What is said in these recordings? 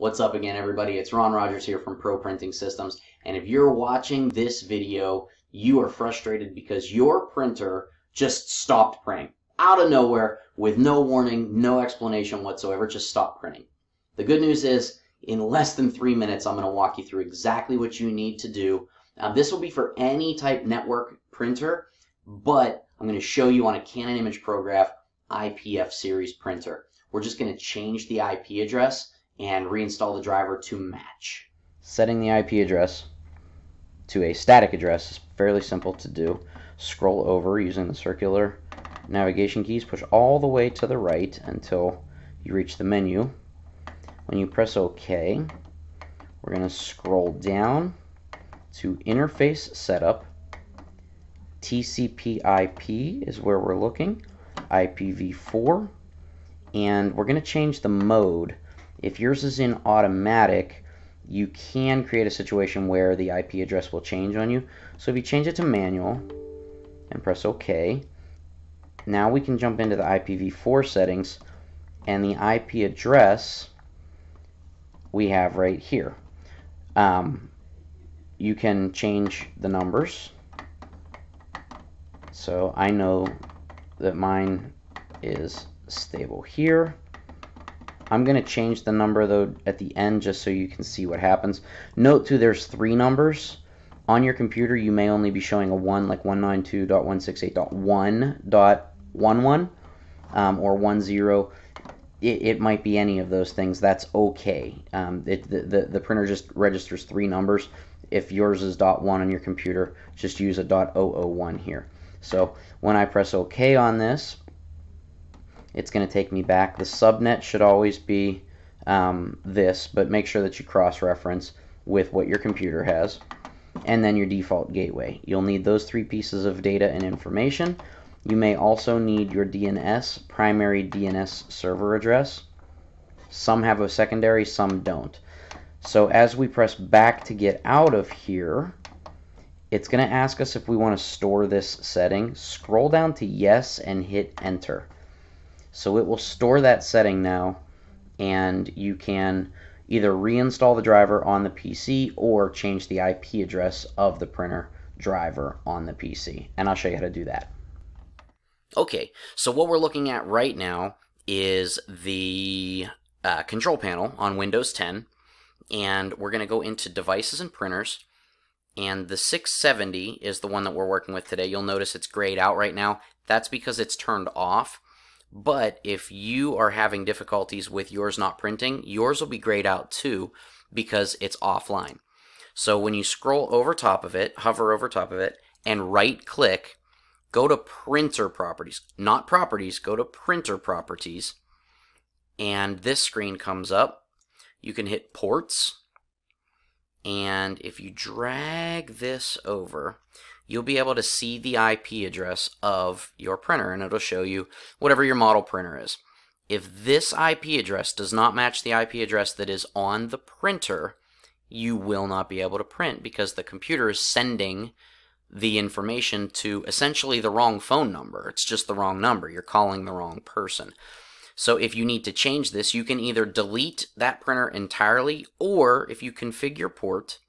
What's up again, everybody? It's Ron Rodgers here from Pro Printing Systems. And if you're watching this video, you are frustrated because your printer just stopped printing. Out of nowhere, with no warning, no explanation whatsoever, just stopped printing. The good news is, in less than three minutes, I'm going to walk you through exactly what you need to do. Uh, this will be for any type network printer, but I'm going to show you on a Canon imagePROGRAF IPF series printer. We're just going to change the IP address and reinstall the driver to match. Setting the IP address to a static address is fairly simple to do. Scroll over using the circular navigation keys, push all the way to the right until you reach the menu. When you press OK, we're going to scroll down to Interface Setup. TCP IP is where we're looking, IPv4, and we're going to change the mode if yours is in automatic, you can create a situation where the IP address will change on you. So if you change it to manual and press OK, now we can jump into the IPv4 settings and the IP address we have right here. Um, you can change the numbers. So I know that mine is stable here. I'm going to change the number though at the end just so you can see what happens. Note too there's three numbers. On your computer you may only be showing a 1 like 192.168.1.11 um, or 10. It, it, might be any of those things. That's okay. Um, it, the, the, the printer just registers three numbers. If yours is .1 on your computer, just use a .001 here. So when I press OK on this, it's going to take me back. The subnet should always be um, this, but make sure that you cross-reference with what your computer has. And then your default gateway. You'll need those three pieces of data and information. You may also need your DNS, primary DNS server address. Some have a secondary, some don't. So as we press back to get out of here, it's going to ask us if we want to store this setting. Scroll down to yes and hit enter. So it will store that setting now and you can either reinstall the driver on the PC or change the IP address of the printer driver on the PC. And I'll show you how to do that. Okay, so what we're looking at right now is the uh, control panel on Windows 10 and we're going to go into devices and printers and the 670 is the one that we're working with today. You'll notice it's grayed out right now. That's because it's turned off. But if you are having difficulties with yours not printing, yours will be grayed out too because it's offline. So when you scroll over top of it, hover over top of it, and right click, go to printer properties. Not properties, go to printer properties. And this screen comes up. You can hit ports. And if you drag this over, you'll be able to see the IP address of your printer and it'll show you whatever your model printer is. If this IP address does not match the IP address that is on the printer, you will not be able to print because the computer is sending the information to essentially the wrong phone number. It's just the wrong number. You're calling the wrong person. So if you need to change this, you can either delete that printer entirely or if you configure port,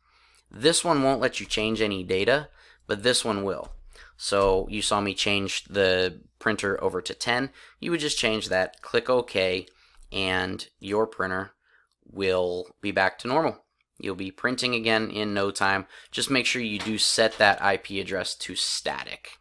this one won't let you change any data, but this one will. So you saw me change the printer over to 10. You would just change that, click OK, and your printer will be back to normal. You'll be printing again in no time. Just make sure you do set that IP address to static.